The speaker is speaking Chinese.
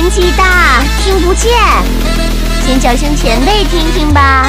年纪大听不见。先叫声前辈听听吧。